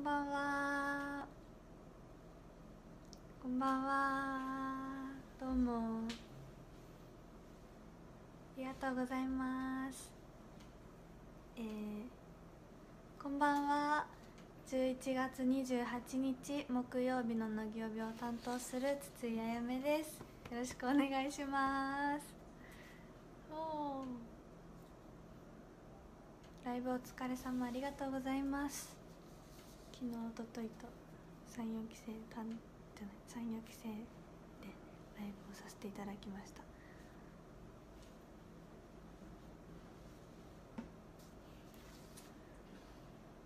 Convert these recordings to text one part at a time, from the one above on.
んばんは。こんばんは。どうも。ありがとうございます。えー、こんばんは。11月28日木曜日の乃木曜日を担当する筒井あやめです。よろしくお願いします。おライブお疲れ様ありがとうございます昨日おとといと34期生たんじゃない34期生でライブをさせていただきました。あ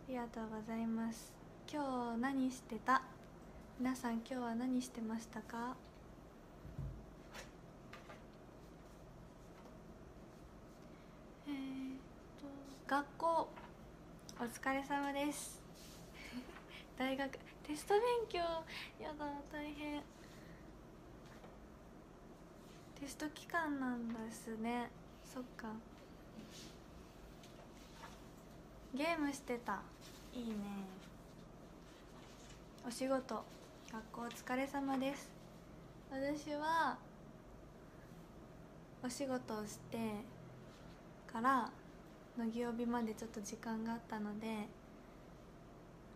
りがとうございます。今日何してた？皆さん今日は何してましたか？えー、と学校。お疲れ様です。大学テスト勉強やだ大変。テスト期間なんですね。そっか。ゲームしてた。いいね。お仕事。学校お疲れ様です。私はお仕事をしてから乃木曜日までちょっと時間があったので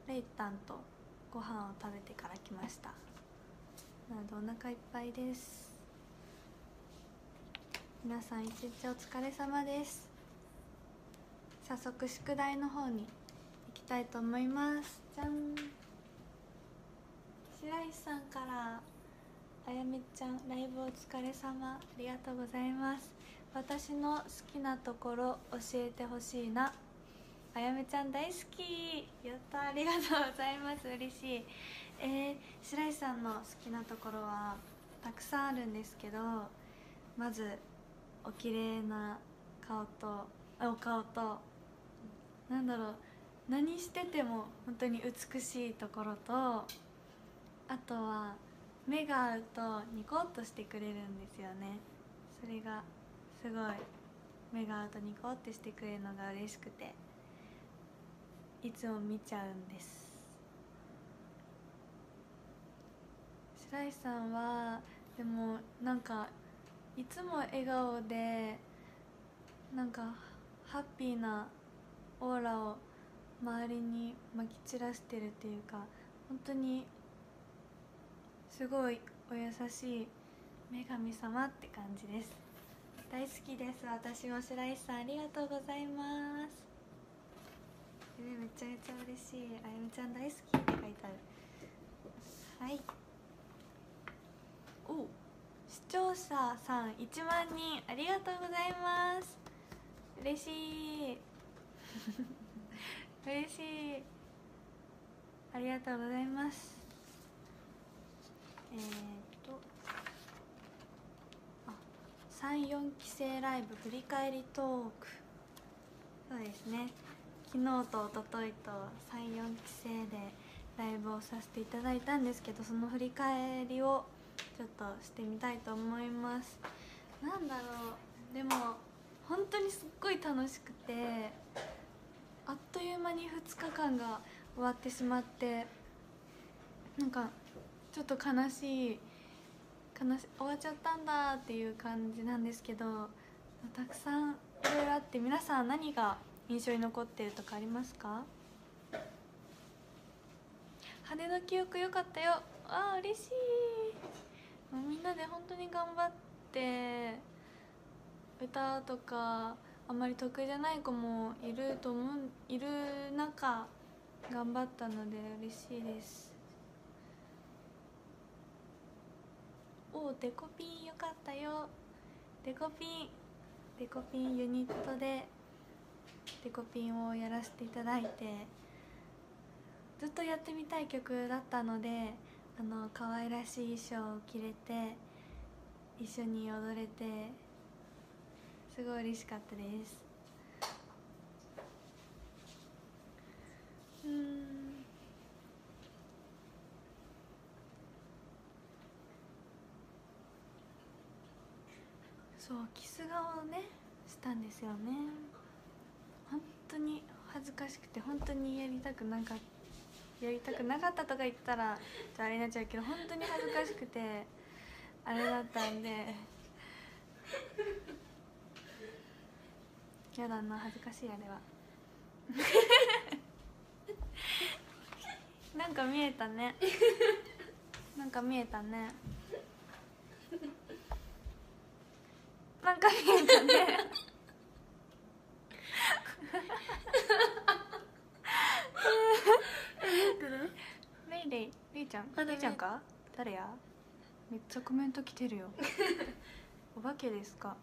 レイタンとご飯を食べてから来ました。なのでお腹いっぱいです。皆さん一日お疲れ様です。早速宿題の方に行きたいと思います。じゃん。白石さんからあやめちゃんライブお疲れ様。ありがとうございます。私の好きなところ教えてほしいな。あやめちゃん大好き。やったありがとうございます。嬉しい。えー、白石さんの好きなところはたくさんあるんですけどまずお綺麗な顔とお顔となんだろう。何してても本当に美しいところとあとは目が合うとニコッとしてくれるんですよね。それがすごい。目が合うとニコってしてくれるのが嬉しくて。いつも見ちゃうんです。白石さんはでもなんかいつも笑顔でなんかハッピーなオーラを周りにまき散らしてるっていうか本当にすごいお優しい女神様って感じです。大好きです。私も白石さんありがとうございます。えめちゃめちゃ嬉しい。あやめちゃん大好きって書いてある。はい。お。視聴者さん1万人。ありがとうございます。嬉しい。嬉しい。ありがとうございます。えー、っと。あ34期生ライブ振り返りトーク。そうですね昨日と一昨日と34期生でライブをさせていただいたんですけどその振り返りをちょっとしてみたいと思います。なんだろうでも本当にすっごい楽しくてあっという間に2日間が終わってしまってなんかちょっと悲しい悲し終わっちゃったんだっていう感じなんですけどたくさんいろいろあって皆さん何が印象に残ってるとかありますか？羽の記憶良かったよ。あー嬉しい。みんなで本当に頑張って歌とかあんまり得意じゃない子もいると思ういる中頑張ったので嬉しいです。おデコピンよかったよ。デコピン。デコピンユニットで。デコピンをやらせていただいてずっとやってみたい曲だったのであの可愛らしい衣装を着れて一緒に踊れてすごい嬉しかったです。うん。そうキス顔をねしたんですよね。当に恥ずかしくて本当にやりたくなかっやりたくなかったとか言ったらじゃあれになっちゃうけど本当に恥ずかしくてあれだったんでやだな恥ずかしいあれは。なんか見えたね。なんか見えたね。なんか見えたねレイレイレイちゃんあちゃんか誰や？めっちゃコメント来てるよ。お化けですか？わ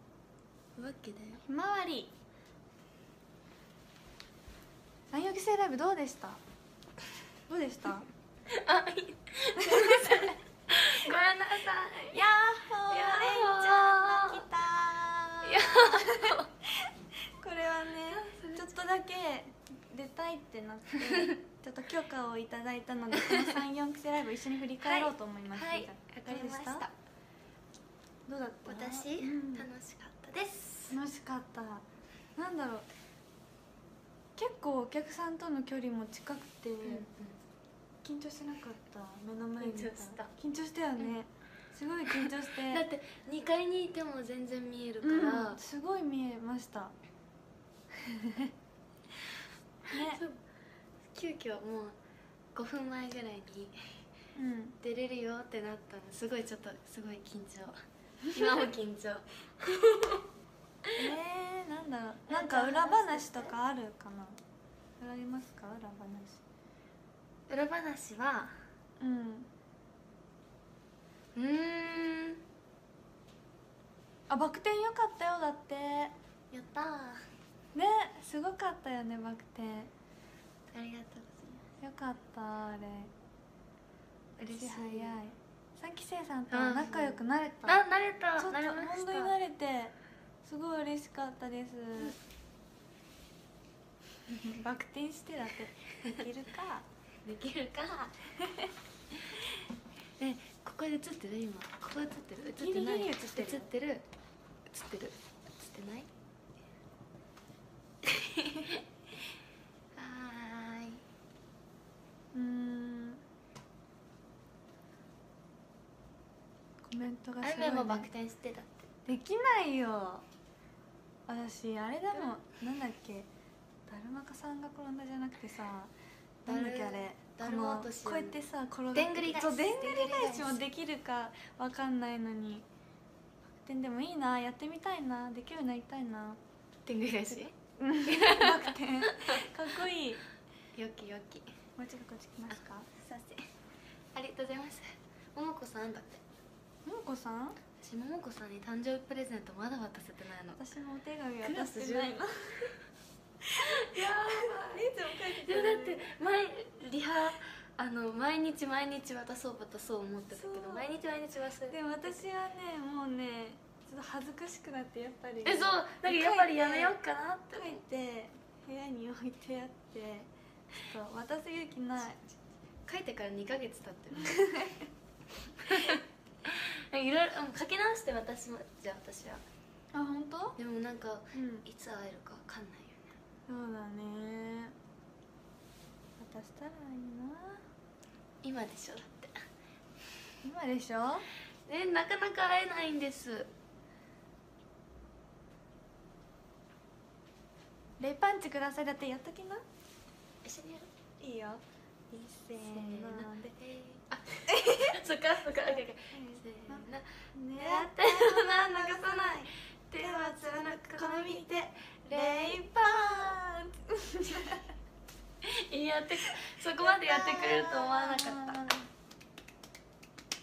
けだよ。ひまわり。三四期生ライブどうでした？どうでした？あい。ごめんなさい。やっほー。やっほちゃんが来た。ー。これはねちょっとだけ出たいってなってちょっと許可をいただいたので この三四期生ライブ一緒に振り返ろうと思います、はかりました？どうだった？私、うん。楽しかったです。楽しかった。なんだろう。結構お客さんとの距離も近くて、緊張しなかった。目の前にい緊張した。緊張したよね、すごい緊張して。だって2階にいても全然見えるから、うん、すごい見えました。ね急遽もう5分前ぐらいにうん。出れるよってなったの。すごいちょっとすごい緊張。今も緊張。えー、なんだろう。なんか裏話とかあるかな？ありますか？裏話。裏話はうん。うーん。あバク転よかったよだって。やったー。ねすごかったよねバク転かったあれ。嬉しい。早い。三期生さんと仲良くなれた。あ慣れた。ちょっと本当に慣れてすごい嬉しかったです。バク転してだって。できるか。たできるか。ねここで映ってる？今。ここ映ってる？映ってない？映ってる？映ってる？映ってないはーいうーんコメントがすごい、ね、もバク転してたって。できないよ。私あれでもなんだっけ。だるまかさんが転んだじゃなくてさなんだっけあれ。だるま落としこのこうやってさ転がでんぐり返し。そうでんぐり返しもできるかわかんないのに。バク転でもいいな。やってみたいな。できるようになりたいな。でんぐり返し？うん。バク転。かっこいい。よきよき。もうちょっとこっち来ますか。させありがとうございます。ももこさんだってももこさん？私ももこさんに誕生日プレゼントまだ渡せてないの。私もお手紙渡してないの中やばい。いつも書いてでもだって前リハあの毎日毎日渡そう渡そう思ってたけど毎日毎日忘れてでも私はねもうねちょっと恥ずかしくなってやっぱりえそう。なんかやっぱりやめようかなって。書いて部屋に置いてあってちょっと渡す勇気ない。書いてから2ヶ月経ってる いろいろうん書き直して私もじゃあ私は。あ本当？でもなんかうん。いつ会えるかわかんないよね。そうだね。渡したらいいな。今でしょだって。今でしょ？えなかなか会えないんです。レイパンチください。だってやっときな。一緒にやるいいよせーのであそっかそっかオッケーオッケーせーの狙ったよよな流さない手ははつらなくなくこの見この見ててレイレイパンチやってそこまでやってくれると思わなかった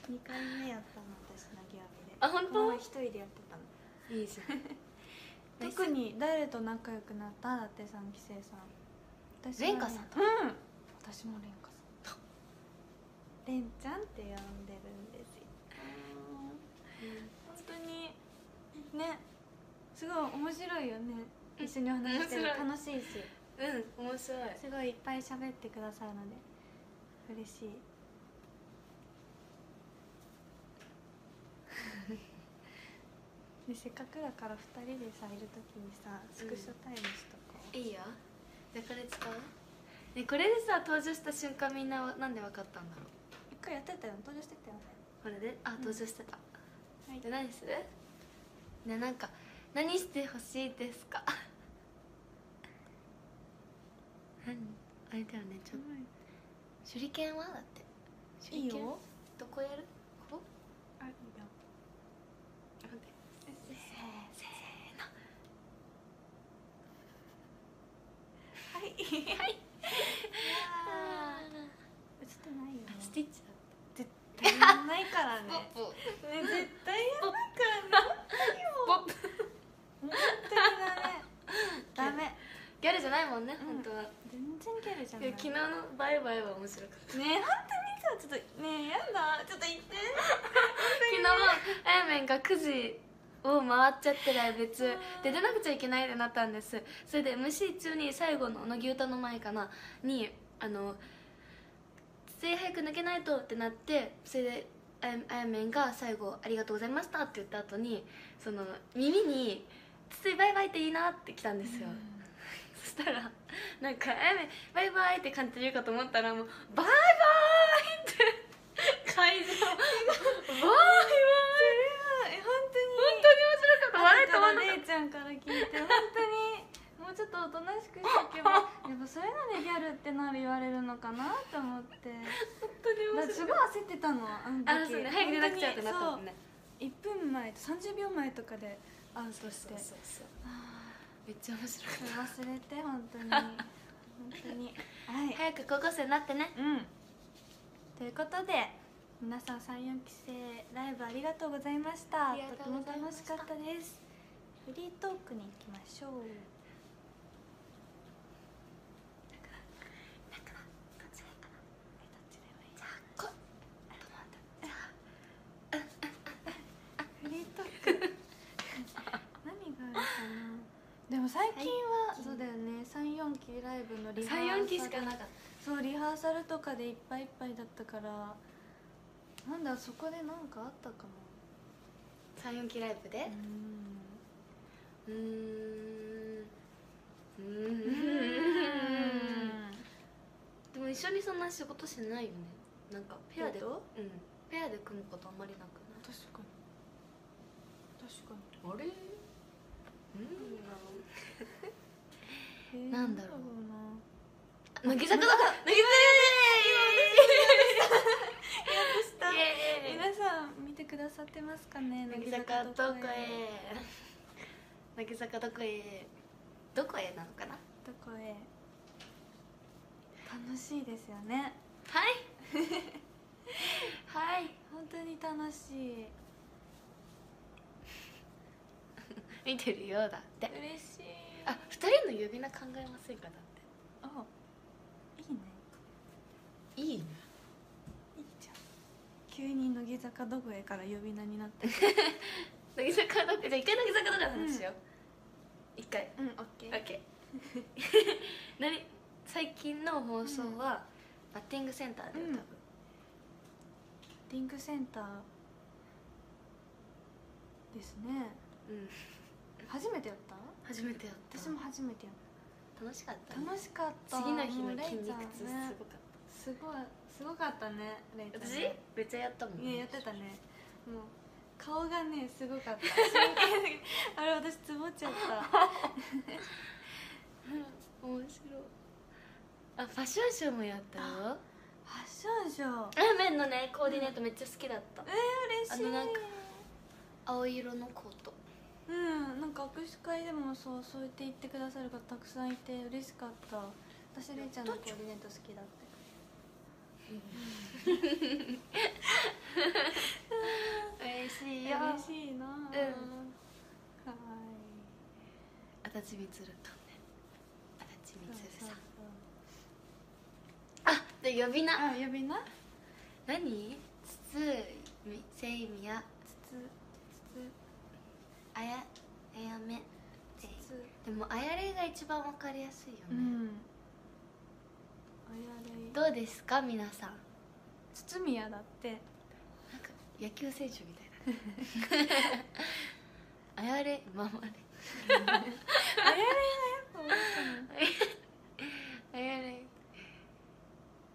二回目やったの私のギャグであ本当一人でやってたのいいじゃん特に誰と仲良くなっただ。って三期生さん私はレンカさんとうん私もレンカレンちゃんって呼んでるんですよ。本当に。ね。すごい面白いよね。一緒にお話してる。楽しいし。うん面白い。すごいいっぱい喋ってくださるので。嬉しい。でせっかくだから2人でさいる時にさスクショタイムしとこう、いいよ。じゃあこれ使う。えこれでさ登場した瞬間みんなはなんで分かったんだろう？一回やってたよ。登場してたよね。これで？あん。登場してた、はい。で何する？ねなんか何してほしいですか？何？あれだよねちょ手裏剣は？だって。手裏剣？いいよどこやる？ここ？あいいよ。待って。せせーの。はい はいあ映ってないよあスティッチ絶対やんないからだね。ポッポね絶対やんないからね。ポッ本当にダメ。ダメ。ギャルじゃないもんね、うん。本当は。全然ギャルじゃない。昨日のバイバイは面白かった。ねえ本当にさちょっとねえやだ。ちょっと言って。昨日あやめんが9時を回っちゃって来別。で出なくちゃいけないってなったんです。それで MC 中に最後の乃木歌の前かな。にあの「筒井早く抜けないと」ってなってそれであやめんが最後「ありがとうございました」って言った後にその耳に「筒井バイバイっていいな」って来たんですよ、そしたらなんか「あやめんバイバイ」って感じで言うかと思ったらもう「バイバイ!」って会場。バイバイえ本当に。本当に面白かった。笑い止まんなかっ姉ちゃんから聞いて本おとなしくしとけば やっぱそういうのでギャルってなる言われるのかなと思って。た本当にすごい焦ってたのあの時たあそうね。早く出なくちゃってなったもんね。そう。1分前と30秒前とかでアウトして。そうそうあめっちゃ面白かっー忘れて本当に。本当に。はい。た早く高校生になってね。うん。ということで皆さん34期生ライブありがとうございました。ととても楽したかったです。フリートークに行きましょうこフリートーク何があるかなでも最近は、そうだよね。34期ライブのリハーサル。34期しかなかっそうリハーサルとかでいっぱいいっぱいだったから。なんだそこで何かあったかも。た34期ライブで？うん。うーん。うーん。でも一緒にそんな仕事してないよね。なんかペアでうん。ペアで組むことあんまりなく確かに。確かないあれ？うん。になんだろう。乃木坂だ。乃木坂皆さん見てくださってますかね乃木坂どこへ。乃木坂どこへ。どこへなのかな？どこへ。楽しいですよね。はい。はい。本当に楽しい見てるようだって。嬉しい。あ二人の呼び名考えませんかだっあいいね。ていいね。いいじゃん。急に乃木坂どこへから呼び名になった 乃木坂どこじゃあ一回乃木坂どこの話しよう。一回。うんオッケオッケー。何 最近の放送は、バッティングセンターでうん。多分、リンクセンターですね。うん初めてやった？初めてやった。私も初めてやっ楽しかったた楽しかった。次の日の筋肉痛すごかねった、すごいすごかったねレイちゃん私？ねめっちゃやったもん。いややってたね。もう顔がねすごかった。あれ私つぼっちゃった。面白い。あファッションショーもやったよ。ファッションショー。ラーメンのねコーディネートめっちゃ好きだった、えー、嬉しい。あのなんか青色のコートうんなんか握手会でもそうそう言って言ってくださる方たくさんいて嬉しかった。私レイちゃんのコーディネート好きだって。嬉しいよ。嬉しいな。うん。はい。足立みつるとね。足立みつるさそんあで呼び名。あ呼び名？何？つつみせいみや。つつあやあやめ。でもあやれが一番わかりやすいよね、うん。あやれ。どうですか皆さん？筒宮だって。なんか野球選手みたいな。あやれままれ。あやれがやっぱ多いかあやれ。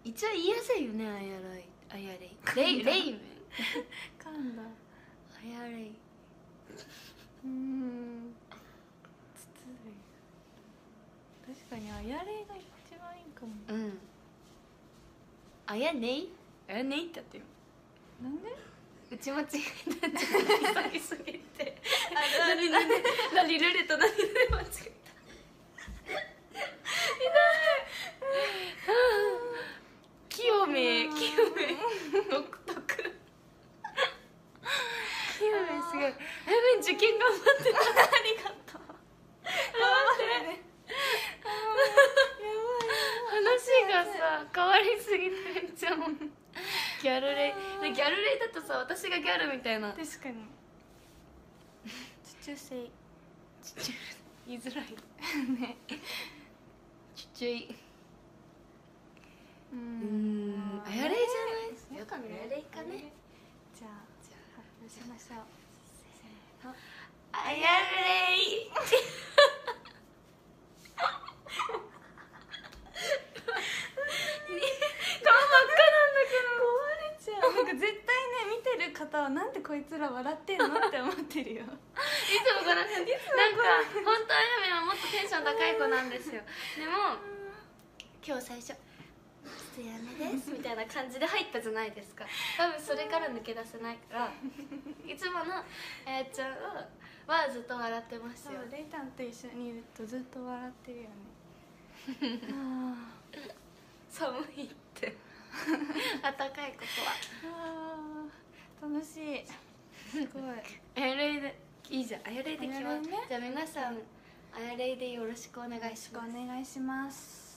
一応言いやすいよねあやらい。あやれ。いレイレイメン。噛んだ。あやれ。いうん。確かにあやれが一番いいかも。うん。あやねい？あやねいってやってよ。なんで？打ち間違いなんじゃない急ぎすぎて何何何ルレと何ルレ間違えた。清め清め。独特清めすごいえめ受験頑張ってた。ありがとう。頑張ってね話がさ変わりすぎて。めっちゃもう。ギャルレイギャルレイだとさ私がギャルみたいな。確かに中性言い。づらい。ね。ちっちゃい。ううん。あやれいじゃない？やっぱあやれいかねしましょう。せーの。ああやれい。顔真っ赤なんだけど。壊れちゃうなんか絶対ね見てる方はなんでこいつら笑ってんのって思ってるよ。いつもこのなんか本当あやめはもっとテンション高い子なんですよ。でも今日最初「ちょっとやめです」みたいな感じで入ったじゃないですか。多分それから抜け出せないから。いつものあやちゃんはずっと笑ってますよ。そうレイタンと一緒にいるとずっと笑ってるよね。あ 寒いって。暖かいここは楽しいすごいあやれいでいいじゃんあやれいで決まあやれいねじゃあ皆さんあやれいでよろしくお願いよろしくおします願いします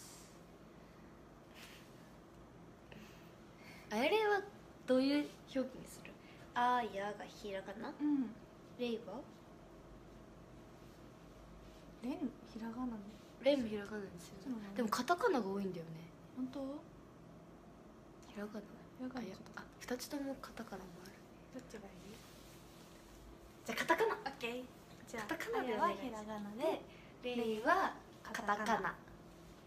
あやれいはどういう表記にする？あやがひらがな？うん。レイは？レンひらがなのレイもひらがなですよそうなのでもカタカナが多いんだよね。本当？ひらがな。ひらがな。あやあ二つともカタカナもある。どっちがいい？じゃあカタカナ。オッケー。じゃあカタカナでお願しますはいひらがなでレイはカタカナ。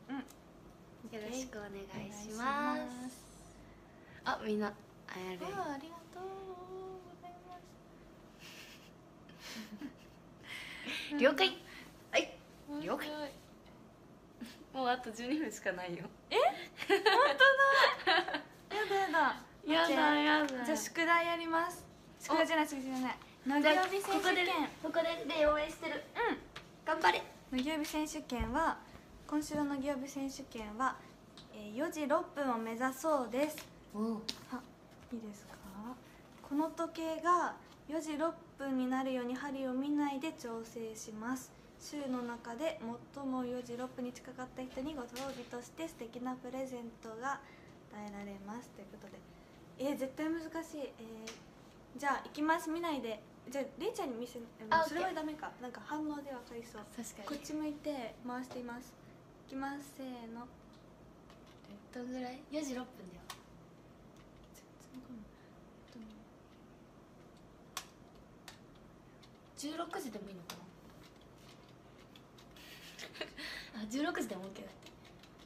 うん。よろしくお願いしおますあみんな。あやあーありがとうございます。了解。はい。了解。もうあと12分しかないよ。やだやだ。やだやだ。じゃあ宿題やります。宿題じゃない宿題じゃない乃木じゃあ曜日選手権。ここでで応援してる。うん。頑張れ。乃木曜日選手権は今週の乃木曜日選手権は、えー4時6分を目指そうです。おあいいですか？この時計が4時6分になるように針を見ないで調整します。週の中で最も4時6分に近かった人にご褒美として素敵なプレゼントが与えられます。ということで。えー、絶対難しい、えー、じゃあ行きます。見ないで。じゃあれいちゃんに見せあそれはダメか。なんか反応で分かりそう。確こっち向いて回しています。いきます。せーの。どんぐらい？4時6分だよ16時でもいいのかな？あ16時でも OK だって。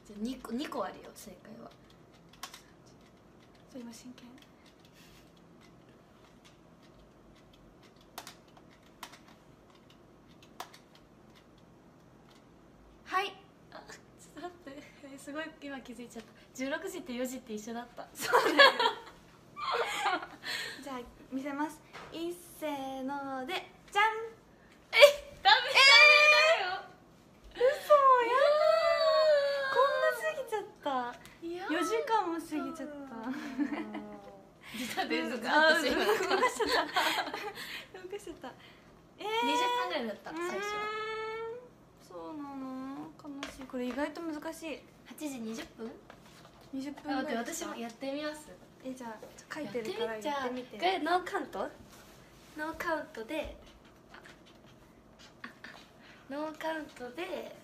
じゃあ 2, 個2個あるよ正解は。そう今真剣。はい。あちょっと待って。えすごい今気づいちゃった。16時って4時って一緒だった。じゃあ見せます。いっせーのでじゃん。ダメだよ。嘘やだこんな過ぎちゃった。いや4時間も過ぎちゃった。実は連続あっ動かしちゃった。動かしちゃった。えー、20分ぐらいだった最初そうなの。悲しい。これ意外と難しい。8時20分？20あ待って分ぐらい私もやってみますえじゃあ書いてるからやってみてこれノーカウント。ノーカウントでああノーカウントで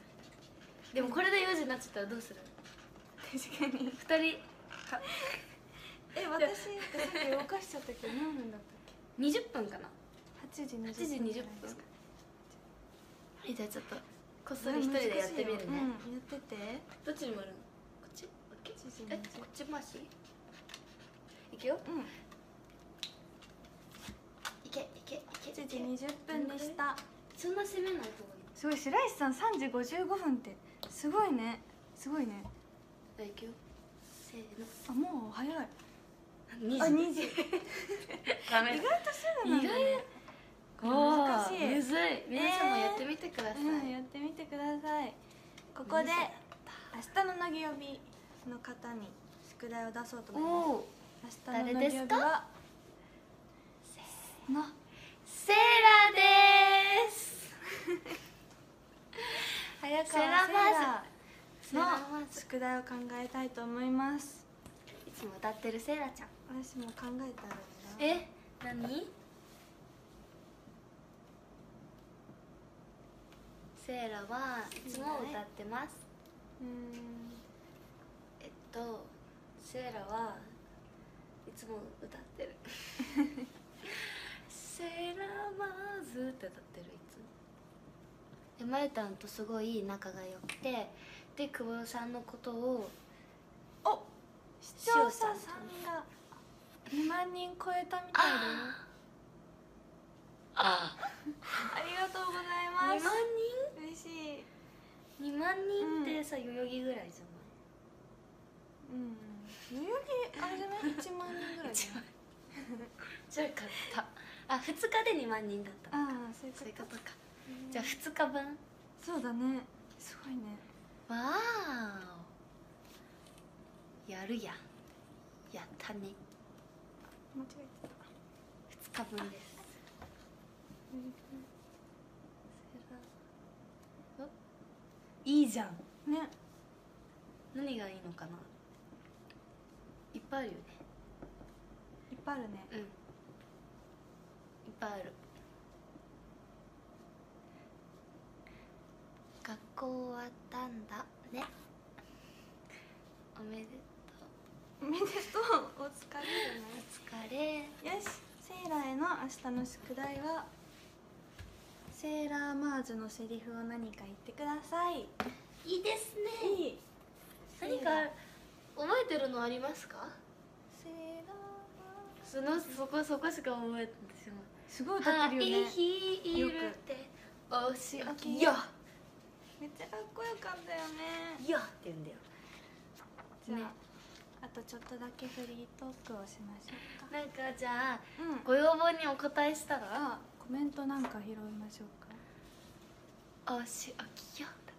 でもこれで4時になっちゃったらどうする？確かに。2人。え私ってさっき動かしちゃったけど何分だったっ20分かな。け8時20分。8時20じゃない分。ですかはいじゃあちょっとこっそり一人でやってみるね、うんやってて。どっちに回るの？こっち？こっち回し？いくよ。うん。いけいけいけ。7時20分でした。そんな攻めない方がいい。すごい白石さん3時55分ってすごいね。すごいね。じゃあいくよ。せーの。あもう早い。2あ2時。意 ダメ。外とすぐなんだ、ね、難しい。むずい。皆さんもやってみてください、うん、やってみてください。ここで明日の乃木曜日の方に宿題を出そうと思いますおお明日の乃木曜日はせーの。セーラです。早川セーラのズ宿題を考えたいと思います。いつも歌ってるセーラちゃん。私も考えてあるんだえ何？セーラはいつも歌ってます。うーん。えっとセーラはいつも歌ってる。セーラーマーズって歌ってるいつ？もでまゆたんとすごい仲が良くてで久保さんのことをお視聴者さんが2万人超えたみたいだよ。あ。ありがとうござい2万ます人？嬉しい。2万人ってさ、代々木ぐらいじゃうん代々木あれじゃない？1万人ぐらいじゃないないじゃあ買った。あ2日で2万人だった。ああそういうことか。とじゃあ2日分。そうだね。すごいね。わーお。やるや。んやったね。間違えてた2日分です。いいじゃん。ね。何がいいのかな？いっぱいあるよね。いっぱいあるね。うん。いっぱいある。学校終わったんだね。おめでとおめでとう。お疲れじゃなうお疲れ。いよし。セーラーへの明日の宿題はセーラーマーズのセリフを何か言ってください。いいですね。いい。何か覚えてるのありますか？そのそこそこしか覚えてしまうズすごい歌ってるよね。ヒールってお仕置き。よめっちゃかっこよかったよね。よって言うんだよ。じゃあ、ね。あとちょっとだけフリートークをしましょうか。なんかじゃあうん。ご要望にお答えしたら？あコメントなんか拾いましょうか。お仕置きよ。だっ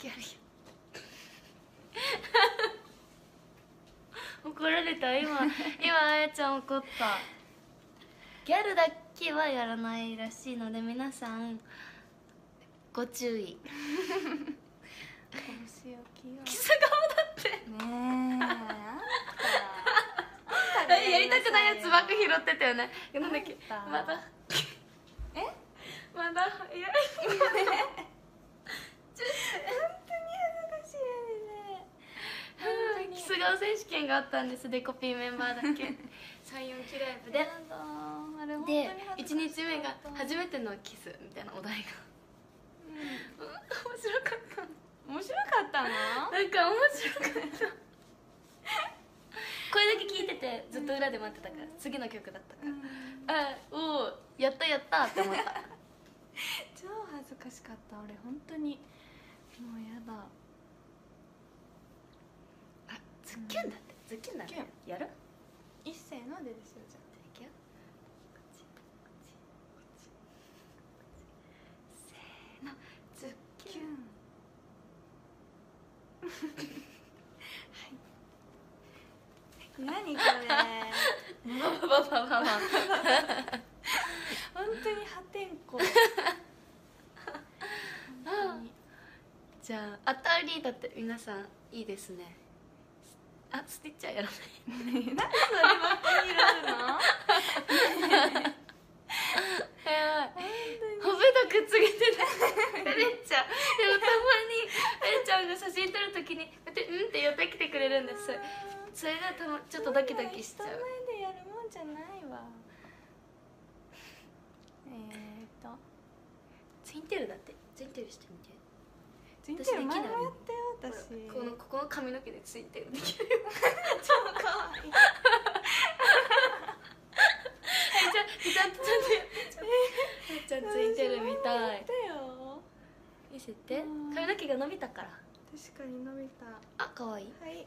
て。やるよ 怒られた？今 今あやちゃん怒った。ギャルだけはやらないらしいので皆さんご注意。キス顔だって。ねえ やりたくないやつばっか拾ってたよね。なんだっけ？まだ。え？まだ。いや本当に恥ずかしいね本当にキス顔選手権があったんです。デコピーメンバーだけ。34期ライブで。で恥ず1かしい。日目が初めてのキスみたいなお題が。うん。うん面白かった。面白かったの？なんか面白かった。これだけ聞いててずっと裏で待ってたから次の曲だったから、あおおやったやったって思った。超恥ずかしかった。俺本当に。もうやだ。あズッキュンだってズッキュンだって。やる？一斉のでですよじゃいくよこっちこっちこっち。せーのズッあキュン。はい。何これ？ババババババ本当に破天荒。じゃあ当たりだって皆さんいいですねあスティッチャーやらない。ねえなんでそればっかり拾うの？やばいほべとくっつけてるレッちゃ。んでもたまにレッちゃんが写真撮るときにこうやって「うん」って寄ってきてくれるんです。それがたまちょっとドキドキしちゃう。人前でやるもんじゃないわ。えーと。ツインテールだって。ツインテールしてみてツインテール前もやったよ私。このここの髪の毛でついてる超かわいいちゃんちゃんとちゃんとやってちゃんついてるみたい見せてうん髪の毛が伸びたから確かに伸びたあ可愛い はい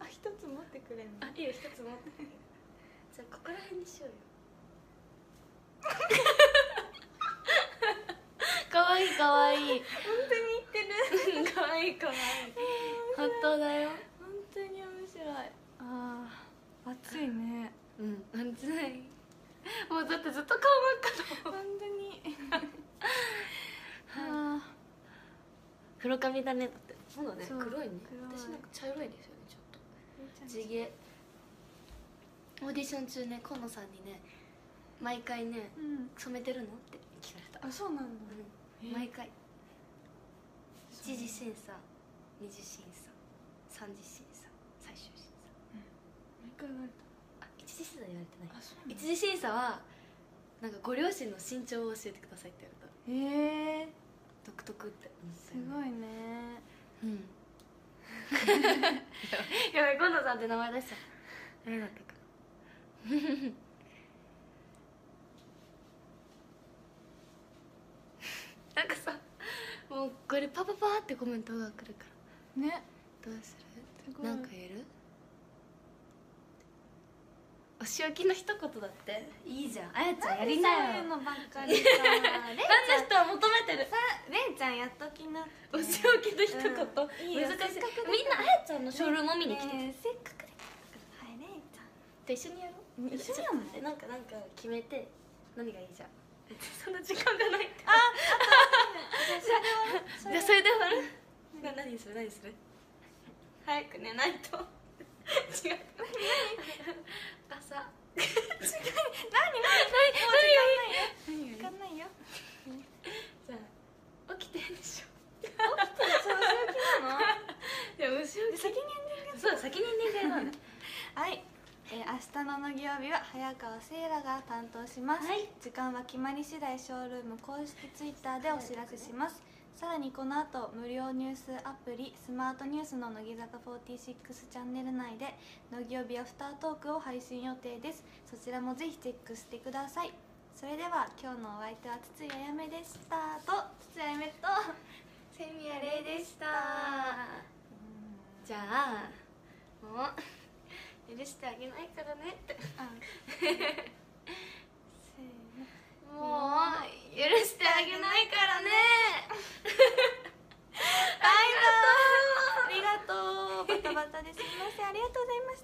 あ一つ持ってくれんのあいいよ一つ持ってじゃあここら辺にしようよ可愛い可愛い。本当に言ってる。可愛い可愛い。本当だよ。本当に面白い。ああ暑いね。うん暑い。もうだってずっと顔真っ赤だもん。本当に。あ 黒髪だねだって。そうだね黒いね。黒い。私なんか茶色いですよねちょっと。ー地毛。オーディション中ね河野さんにね毎回ねうん。染めてるのって聞かれた。あそうなんだ。うん毎回。一次審査二次審査三次審査最終審査。毎回言われあ一次審査言われてない。たあそうなん一次審査はなんかご両親の身長を教えてくださいって言われた。ええ独特って。すごいね。うん。やばい今野さんって名前出しちゃう誰だったかなんかさもうこれパパパーってコメントが来るから。ね。どうする？なんか言えるお仕置きの一言だって。いいじゃん。あやちゃんやりなよ。そういうのばっかりさ。ファンの人は求めてる。れいちゃんやっときなお仕置きの一言、うん。いいよ。難しい。みんなあやちゃんのショールームを見に来て、ねえせっかくだから。はいれいちゃん。で一緒にやろう。一緒にやんのえなんかなんか決めて。何がいいじゃん。そんな時間がないってあじゃあそれで終わる？な何する？何する？早く寝ないと。違う。朝。違う。何？何？何？時間ないよ。じゃあ起きてでしょ。そういう気なの？いや後ろ先にエンディングそう先にエンディングやろうね。はい、えー、明日ののぎ曜日は早川せいらが担当します、はい。時間は決まり次第ショールーム公式ツイッターでお知らせします、さらにこの後無料ニュースアプリスマートニュースの乃木坂46チャンネル内で乃木曜日アフタートークを配信予定です。そちらもぜひチェックしてください。それでは今日のお相手は筒井あやめでしたと筒井あやめとセミヤレイでした。じゃあもう許してあげないからねって。もう許してあげないからね。ありがとう。バタバタです。みません。ありがとうございます